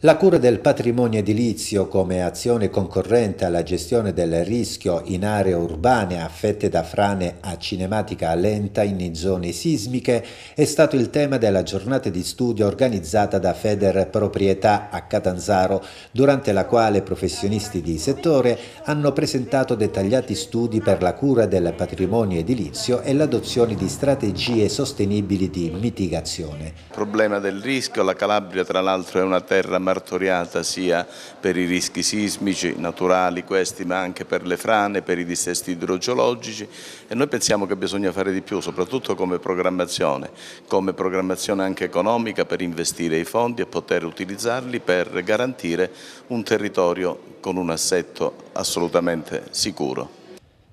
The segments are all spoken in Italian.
La cura del patrimonio edilizio come azione concorrente alla gestione del rischio in aree urbane affette da frane a cinematica lenta in zone sismiche è stato il tema della giornata di studio organizzata da Feder Proprietà a Catanzaro, durante la quale professionisti di settore hanno presentato dettagliati studi per la cura del patrimonio edilizio e l'adozione di strategie sostenibili di mitigazione. Il problema del rischio, la Calabria tra l'altro è una terra martoriata sia per i rischi sismici naturali questi ma anche per le frane, per i dissesti idrogeologici e noi pensiamo che bisogna fare di più soprattutto come programmazione, come programmazione anche economica per investire i fondi e poter utilizzarli per garantire un territorio con un assetto assolutamente sicuro.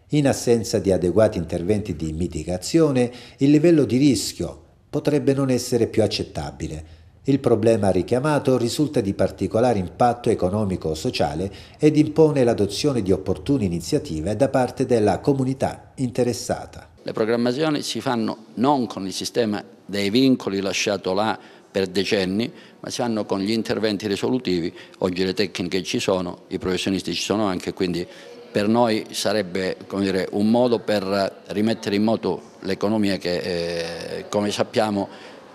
In assenza di adeguati interventi di mitigazione, il livello di rischio potrebbe non essere più accettabile il problema richiamato risulta di particolare impatto economico-sociale ed impone l'adozione di opportune iniziative da parte della comunità interessata. Le programmazioni si fanno non con il sistema dei vincoli lasciato là per decenni, ma si fanno con gli interventi risolutivi. Oggi le tecniche ci sono, i professionisti ci sono anche, quindi per noi sarebbe dire, un modo per rimettere in moto l'economia che, eh, come sappiamo,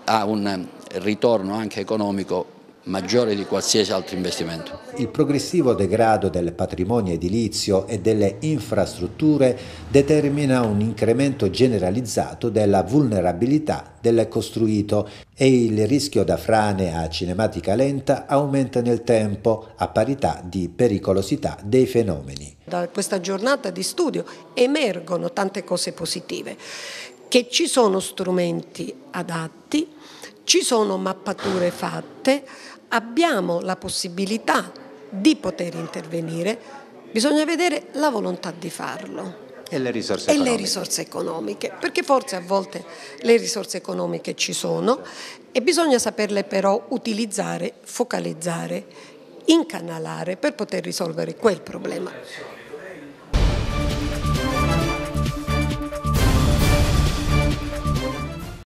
ha un ritorno anche economico maggiore di qualsiasi altro investimento. Il progressivo degrado del patrimonio edilizio e delle infrastrutture determina un incremento generalizzato della vulnerabilità del costruito e il rischio da frane a cinematica lenta aumenta nel tempo a parità di pericolosità dei fenomeni. Da questa giornata di studio emergono tante cose positive, che ci sono strumenti adatti, ci sono mappature fatte, abbiamo la possibilità di poter intervenire, bisogna vedere la volontà di farlo. E le risorse e le risorse economiche, perché forse a volte le risorse economiche ci sono e bisogna saperle però utilizzare, focalizzare, incanalare per poter risolvere quel problema.